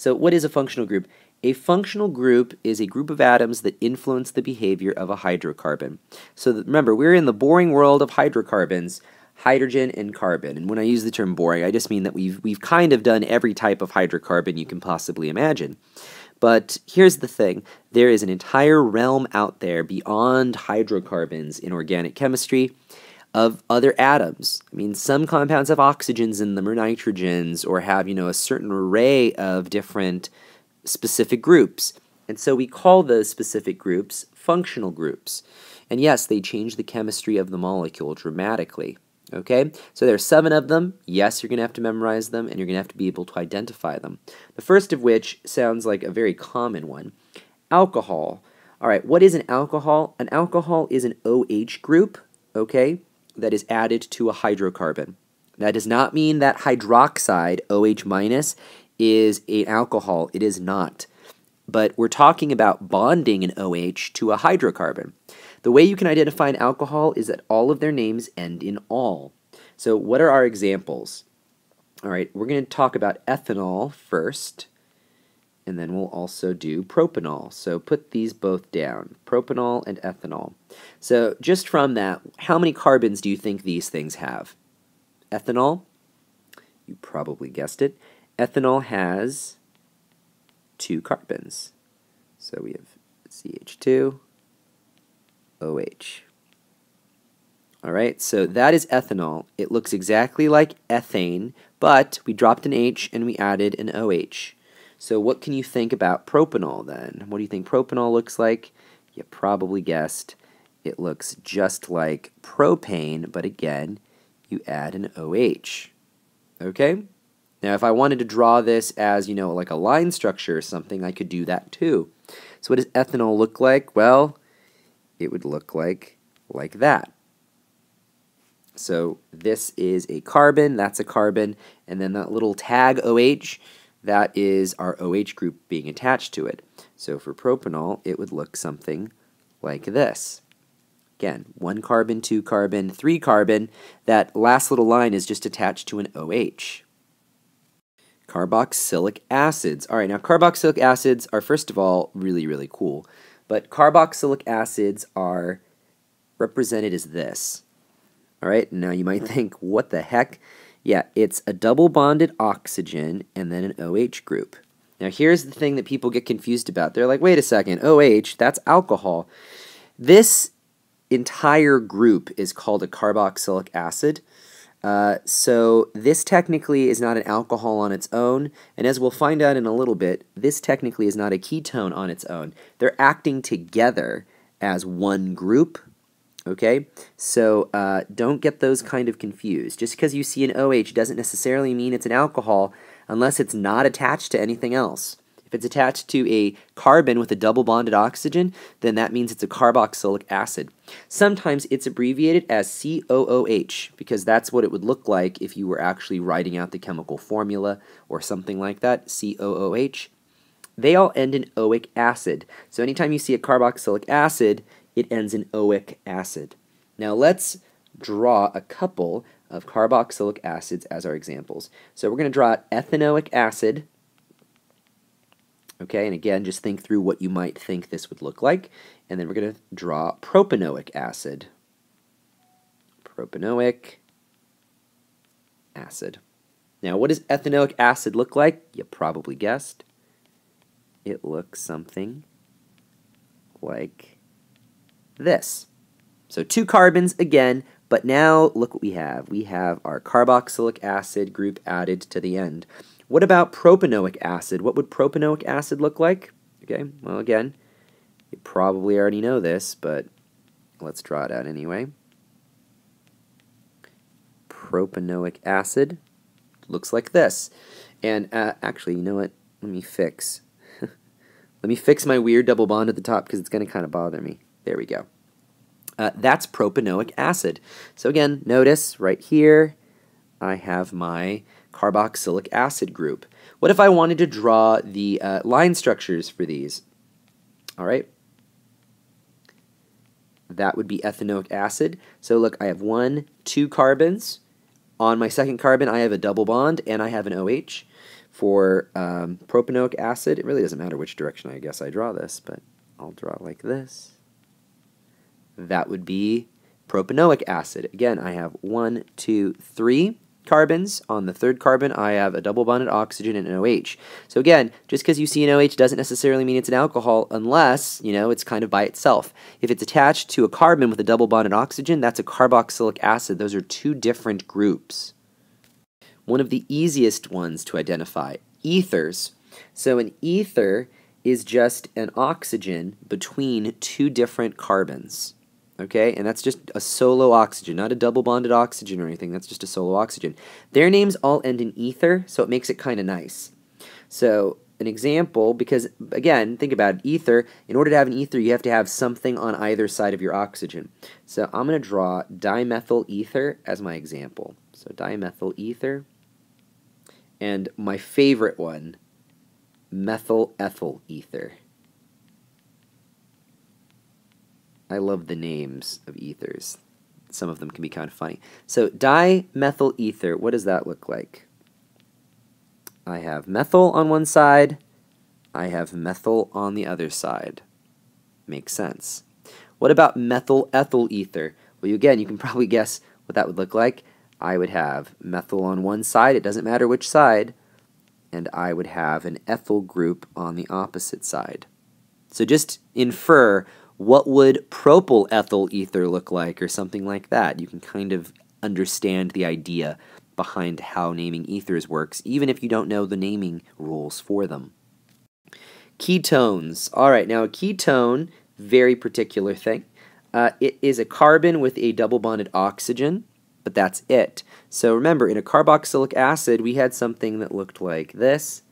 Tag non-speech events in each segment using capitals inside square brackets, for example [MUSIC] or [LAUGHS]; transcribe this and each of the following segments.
So what is a functional group? A functional group is a group of atoms that influence the behavior of a hydrocarbon. So that, remember, we're in the boring world of hydrocarbons, hydrogen and carbon. And when I use the term boring, I just mean that we've, we've kind of done every type of hydrocarbon you can possibly imagine. But here's the thing there is an entire realm out there beyond hydrocarbons in organic chemistry of other atoms. I mean, some compounds have oxygens in them or nitrogens or have, you know, a certain array of different specific groups. And so we call those specific groups functional groups. And yes, they change the chemistry of the molecule dramatically. Okay, so there are seven of them. Yes, you're going to have to memorize them, and you're going to have to be able to identify them. The first of which sounds like a very common one alcohol. All right, what is an alcohol? An alcohol is an OH group, okay, that is added to a hydrocarbon. That does not mean that hydroxide, OH minus, is an alcohol. It is not. But we're talking about bonding an OH to a hydrocarbon. The way you can identify an alcohol is that all of their names end in all. So what are our examples? All right, we're going to talk about ethanol first, and then we'll also do propanol. So put these both down, propanol and ethanol. So just from that, how many carbons do you think these things have? Ethanol, you probably guessed it. Ethanol has two carbons. So we have CH2 OH. All right, so that is ethanol. It looks exactly like ethane, but we dropped an H and we added an OH. So what can you think about propanol then? What do you think propanol looks like? You probably guessed. It looks just like propane, but again, you add an OH. Okay? Now, if I wanted to draw this as, you know, like a line structure or something, I could do that too. So what does ethanol look like? Well, it would look like like that. So this is a carbon, that's a carbon, and then that little tag OH, that is our OH group being attached to it. So for propanol, it would look something like this. Again, one carbon, two carbon, three carbon. That last little line is just attached to an OH. Carboxylic acids. All right, now carboxylic acids are, first of all, really, really cool. But carboxylic acids are represented as this. All right, now you might [LAUGHS] think, what the heck? Yeah, it's a double bonded oxygen and then an OH group. Now, here's the thing that people get confused about. They're like, wait a second, OH, that's alcohol. This entire group is called a carboxylic acid. Uh, so this technically is not an alcohol on its own, and as we'll find out in a little bit, this technically is not a ketone on its own. They're acting together as one group, okay? So uh, don't get those kind of confused. Just because you see an OH doesn't necessarily mean it's an alcohol unless it's not attached to anything else. If it's attached to a carbon with a double bonded oxygen, then that means it's a carboxylic acid. Sometimes it's abbreviated as COOH because that's what it would look like if you were actually writing out the chemical formula or something like that, COOH. They all end in oic acid. So anytime you see a carboxylic acid, it ends in oic acid. Now let's draw a couple of carboxylic acids as our examples. So we're going to draw ethanoic acid, Okay, and again, just think through what you might think this would look like. And then we're going to draw propanoic acid. Propanoic acid. Now, what does ethanoic acid look like? You probably guessed. It looks something like this. So two carbons again, but now look what we have. We have our carboxylic acid group added to the end. What about propanoic acid? What would propanoic acid look like? Okay, well again, you probably already know this, but let's draw it out anyway. Propanoic acid looks like this. And uh, actually, you know what? Let me fix. [LAUGHS] Let me fix my weird double bond at the top because it's going to kind of bother me. There we go. Uh, that's propanoic acid. So again, notice right here, I have my carboxylic acid group. What if I wanted to draw the uh, line structures for these? All right. That would be ethanoic acid. So look, I have one, two carbons. On my second carbon, I have a double bond, and I have an OH. for um, propanoic acid, it really doesn't matter which direction I guess I draw this, but I'll draw it like this. That would be propanoic acid. Again, I have one, two, three carbons. On the third carbon, I have a double bonded oxygen and an OH. So again, just because you see an OH doesn't necessarily mean it's an alcohol unless, you know, it's kind of by itself. If it's attached to a carbon with a double bonded oxygen, that's a carboxylic acid. Those are two different groups. One of the easiest ones to identify, ethers. So an ether is just an oxygen between two different carbons okay? And that's just a solo oxygen, not a double bonded oxygen or anything. That's just a solo oxygen. Their names all end in ether, so it makes it kind of nice. So an example, because again, think about it, ether, in order to have an ether, you have to have something on either side of your oxygen. So I'm going to draw dimethyl ether as my example. So dimethyl ether. And my favorite one, methyl ethyl ether. I love the names of ethers. Some of them can be kind of funny. So dimethyl ether, what does that look like? I have methyl on one side. I have methyl on the other side. Makes sense. What about methyl ethyl ether? Well, again, you can probably guess what that would look like. I would have methyl on one side, it doesn't matter which side, and I would have an ethyl group on the opposite side. So just infer what would propyl ethyl ether look like or something like that. You can kind of understand the idea behind how naming ethers works, even if you don't know the naming rules for them. Ketones. All right, now a ketone, very particular thing. Uh, it is a carbon with a double bonded oxygen, but that's it. So remember, in a carboxylic acid, we had something that looked like this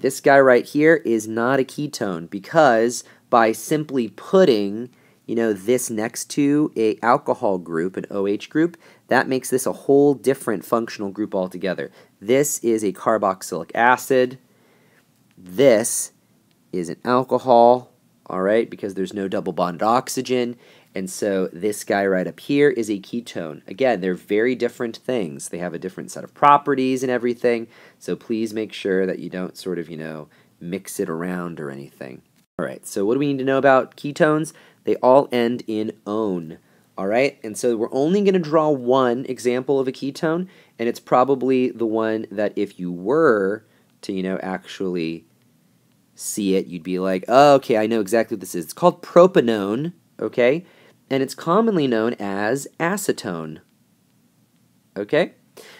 this guy right here is not a ketone because by simply putting you know this next to a alcohol group an OH group that makes this a whole different functional group altogether. This is a carboxylic acid. This is an alcohol all right because there's no double bonded oxygen and so this guy right up here is a ketone. Again, they're very different things. They have a different set of properties and everything. So please make sure that you don't sort of, you know, mix it around or anything. All right, so what do we need to know about ketones? They all end in "-one". All right, and so we're only going to draw one example of a ketone, and it's probably the one that if you were to, you know, actually see it, you'd be like, oh, okay, I know exactly what this is. It's called propanone, okay? And it's commonly known as acetone. Okay?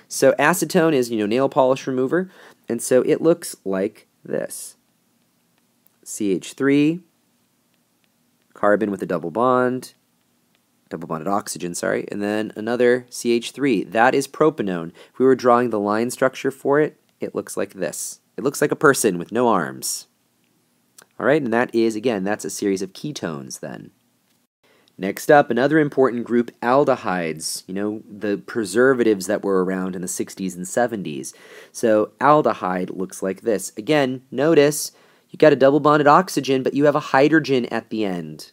So acetone is, you know, nail polish remover, and so it looks like this. CH3, carbon with a double bond, double bonded oxygen, sorry, and then another CH3. That is propanone. If we were drawing the line structure for it, it looks like this. It looks like a person with no arms. All right, and that is, again, that's a series of ketones then. Next up, another important group, aldehydes, you know, the preservatives that were around in the 60s and 70s. So aldehyde looks like this. Again, notice you got a double bonded oxygen, but you have a hydrogen at the end.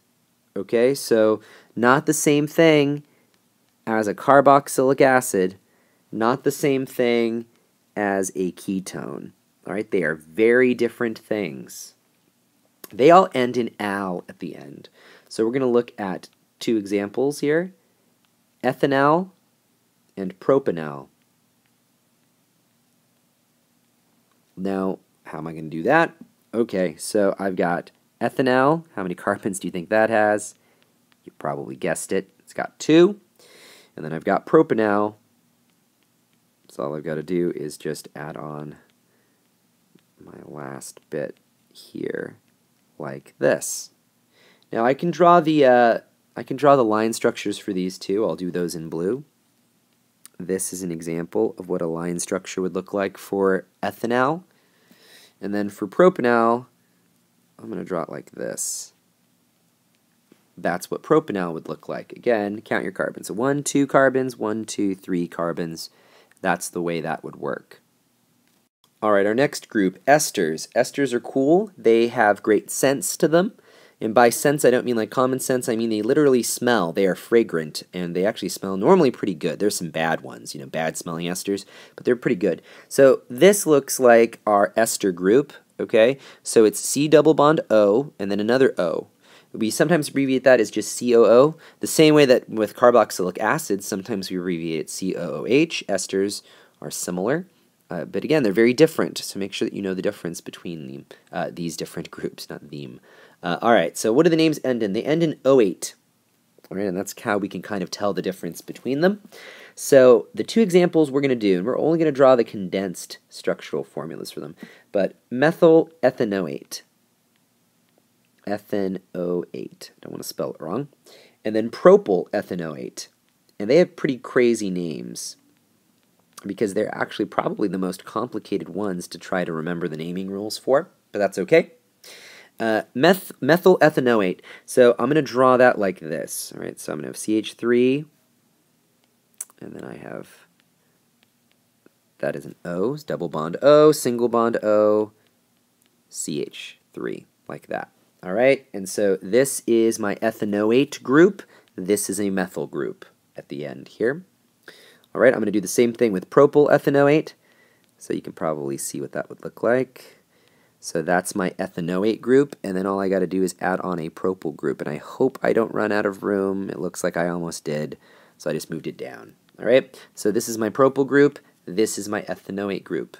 Okay, so not the same thing as a carboxylic acid, not the same thing as a ketone. All right, they are very different things. They all end in al at the end. So we're going to look at two examples here, ethanal and propanal. Now, how am I going to do that? Okay, so I've got ethanal. How many [LAUGHS] carbons do you think that has? You probably guessed it. It's got two. And then I've got propanal. So all I've got to do is just add on my last bit here like this. Now I can draw the uh, I can draw the line structures for these two. I'll do those in blue. This is an example of what a line structure would look like for ethanal. And then for propanal, I'm going to draw it like this. That's what propanal would look like. Again, count your carbons. So one, two carbons, one, two, three carbons. That's the way that would work. All right, our next group, esters. Esters are cool. They have great scents to them. And by sense, I don't mean like common sense. I mean they literally smell. They are fragrant, and they actually smell normally pretty good. There's some bad ones, you know, bad smelling esters, but they're pretty good. So this looks like our ester group, okay? So it's C double bond O, and then another O. We sometimes abbreviate that as just COO, the same way that with carboxylic acids, sometimes we abbreviate COOH. Esters are similar. Uh, but again, they're very different, so make sure that you know the difference between them, uh, these different groups, not them. Uh, all right, so what do the names end in? They end in oate. All right, and that's how we can kind of tell the difference between them. So the two examples we're going to do, and we're only going to draw the condensed structural formulas for them, but methyl ethanoate, ethanoate, don't want to spell it wrong, and then propyl ethanoate, and they have pretty crazy names because they're actually probably the most complicated ones to try to remember the naming rules for, but that's okay. Uh, meth methyl ethanoate. So I'm going to draw that like this. All right, so I'm going to have CH3, and then I have, that is an O, double bond O, single bond O, CH3, like that. All right, and so this is my ethanoate group. This is a methyl group at the end here. All right, I'm going to do the same thing with propyl ethanoate. So you can probably see what that would look like. So that's my ethanoate group, and then all I got to do is add on a propyl group, and I hope I don't run out of room. It looks like I almost did, so I just moved it down. All right, so this is my propyl group. This is my ethanoate group.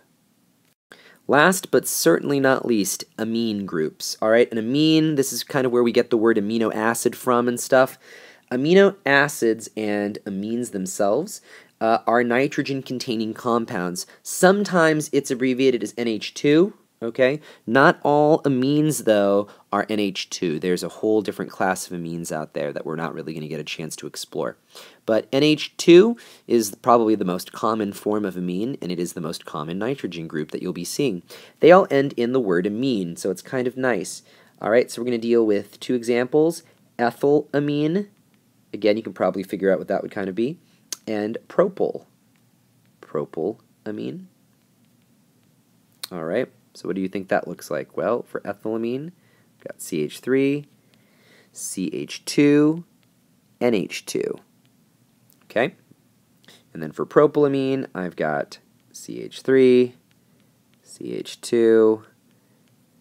Last but certainly not least, amine groups. All right, an amine, this is kind of where we get the word amino acid from and stuff. Amino acids and amines themselves uh, are nitrogen containing compounds. Sometimes it's abbreviated as NH2, okay? Not all amines, though, are NH2. There's a whole different class of amines out there that we're not really going to get a chance to explore. But NH2 is probably the most common form of amine, and it is the most common nitrogen group that you'll be seeing. They all end in the word amine, so it's kind of nice. All right, so we're going to deal with two examples. Ethylamine, again, you can probably figure out what that would kind of be and propyl. Propyl amine. All right, so what do you think that looks like? Well, for ethylamine, we've got CH3, CH2, NH2. Okay, and then for propylamine, I've got CH3, CH2,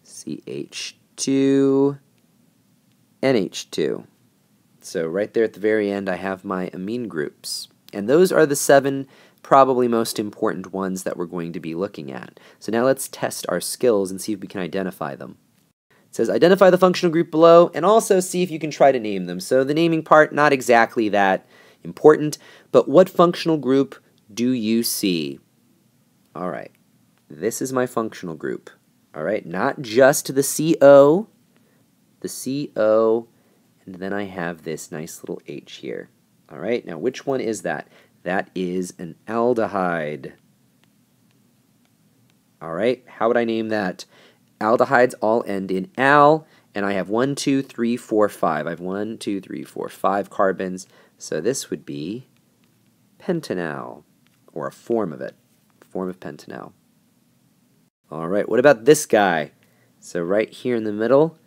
CH2, NH2. So right there at the very end, I have my amine groups. And those are the seven probably most important ones that we're going to be looking at. So now let's test our skills and see if we can identify them. It says identify the functional group below and also see if you can try to name them. So the naming part, not exactly that important, but what functional group do you see? All right, this is my functional group. All right, not just the CO, the CO, and then I have this nice little H here. All right, now which one is that? That is an aldehyde. All right, how would I name that? Aldehydes all end in al, and I have one, two, three, four, five. I have one, two, three, four, five carbons. So this would be pentanal, or a form of it, form of pentanal. All right, what about this guy? So right here in the middle,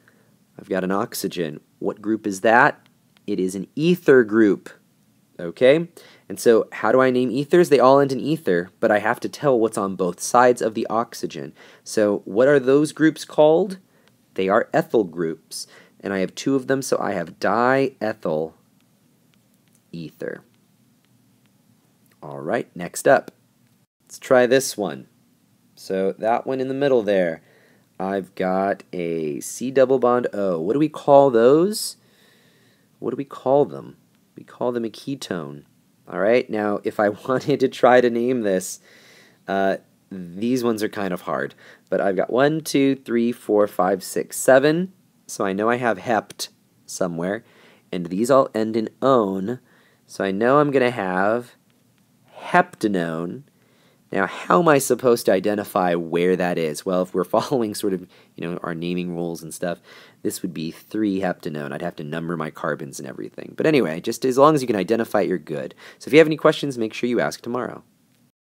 I've got an oxygen. What group is that? It is an ether group. Okay? And so how do I name ethers? They all end in ether, but I have to tell what's on both sides of the oxygen. So what are those groups called? They are ethyl groups. And I have two of them, so I have diethyl ether. All right, next up. Let's try this one. So that one in the middle there. I've got a C double bond O. What do we call those? What do we call them? We call them a ketone. All right, now if I [LAUGHS] wanted to try to name this, uh, these ones are kind of hard. But I've got one, two, three, four, five, six, seven. So I know I have hept somewhere. And these all end in one. So I know I'm going to have heptanone. Now, how am I supposed to identify where that is? Well, if we're [LAUGHS] following sort of, you know, our naming rules and stuff, this would be 3-heptanone. I'd have to number my carbons and everything. But anyway, just as long as you can identify it, you're good. So if you have any questions, make sure you ask tomorrow.